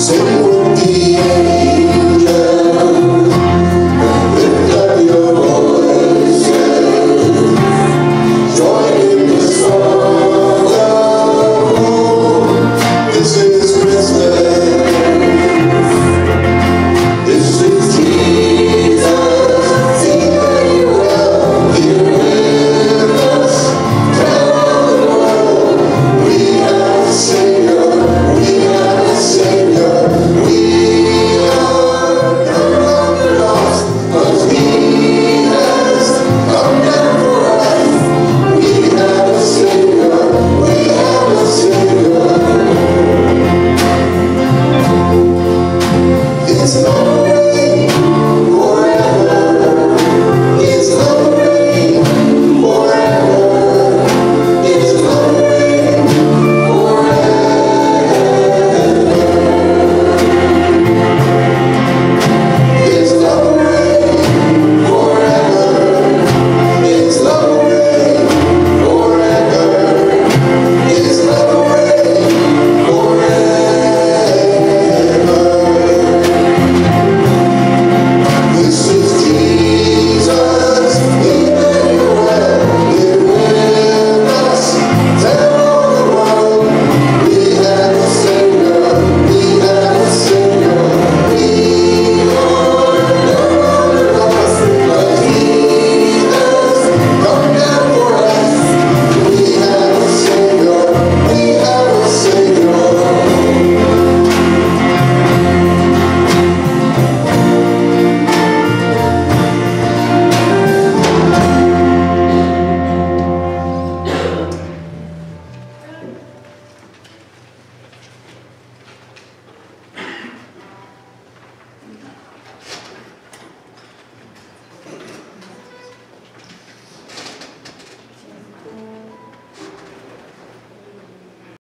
Senhor.